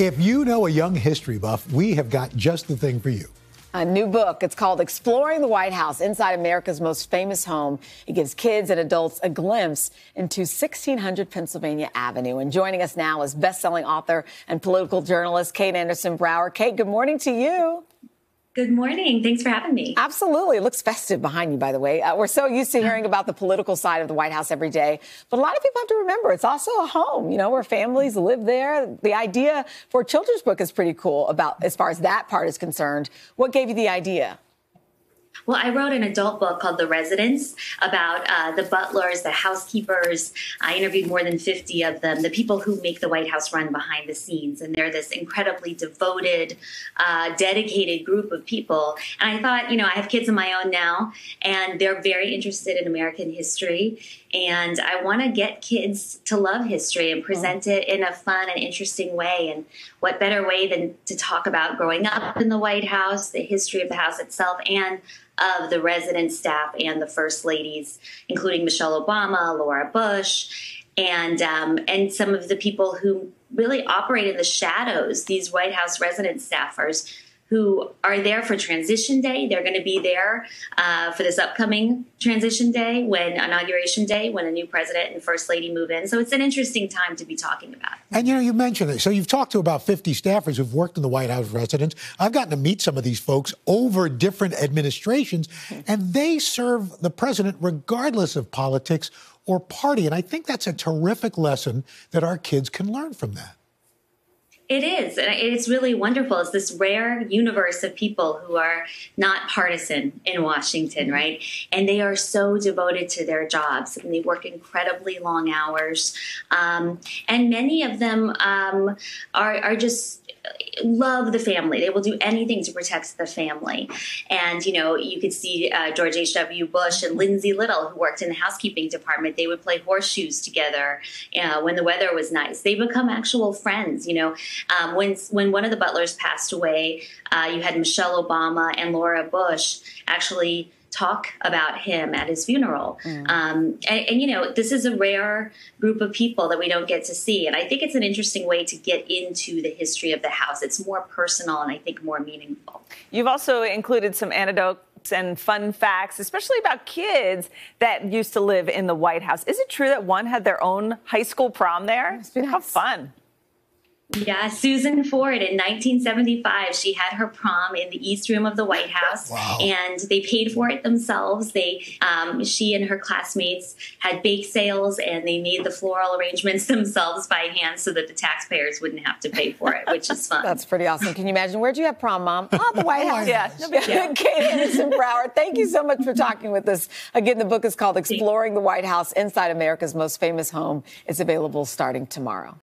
If you know a young history buff, we have got just the thing for you. A new book. It's called Exploring the White House Inside America's Most Famous Home. It gives kids and adults a glimpse into 1600 Pennsylvania Avenue. And joining us now is best-selling author and political journalist Kate Anderson Brower. Kate, good morning to you. Good morning. Thanks for having me. Absolutely. It looks festive behind you, by the way. Uh, we're so used to hearing about the political side of the White House every day, but a lot of people have to remember it's also a home, you know, where families live there. The idea for a children's book is pretty cool about as far as that part is concerned. What gave you the idea? Well, I wrote an adult book called The Residence about uh, the butlers, the housekeepers. I interviewed more than 50 of them, the people who make the White House run behind the scenes. And they're this incredibly devoted, uh, dedicated group of people. And I thought, you know, I have kids of my own now, and they're very interested in American history. And I want to get kids to love history and present it in a fun and interesting way. And what better way than to talk about growing up in the White House, the history of the house itself, and of the resident staff and the first ladies, including Michelle Obama, Laura Bush, and um, and some of the people who really operate in the shadows. These White House resident staffers who are there for transition day. They're going to be there uh, for this upcoming transition day, when inauguration day, when a new president and first lady move in. So it's an interesting time to be talking about. And you know, you mentioned it. So you've talked to about 50 staffers who've worked in the White House residence. I've gotten to meet some of these folks over different administrations, and they serve the president regardless of politics or party. And I think that's a terrific lesson that our kids can learn from that. It is. And it's really wonderful. It's this rare universe of people who are not partisan in Washington, mm-hmm. right? And they are so devoted to their jobs and they work incredibly long hours. Um, and many of them um, are, are just love the family. They will do anything to protect the family. And, you know, you could see uh, George H.W. Bush and Lindsay Little, who worked in the housekeeping department. They would play horseshoes together uh, when the weather was nice. They become actual friends. You know, um, when, when one of the butlers passed away, uh, you had Michelle Obama and Laura Bush actually talk about him at his funeral. Mm. Um, and, and, you know, this is a rare group of people that we don't get to see. And I think it's an interesting way to get into the history of the house. It's more personal and I think more meaningful. You've also included some anecdotes and fun facts, especially about kids that used to live in the White House. Is it true that one had their own high school prom there? How fun. Yeah, Susan Ford in 1975, she had her prom in the East Room of the White House, wow. and they paid for it themselves. They, um, she and her classmates had bake sales, and they made the floral arrangements themselves by hand so that the taxpayers wouldn't have to pay for it, which is fun. That's pretty awesome. Can you imagine? Where'd you have prom, Mom? Oh, the White House. yeah. yeah. Kate Anderson Brower, thank you so much for talking with us. Again, the book is called Exploring the White House Inside America's Most Famous Home. It's available starting tomorrow.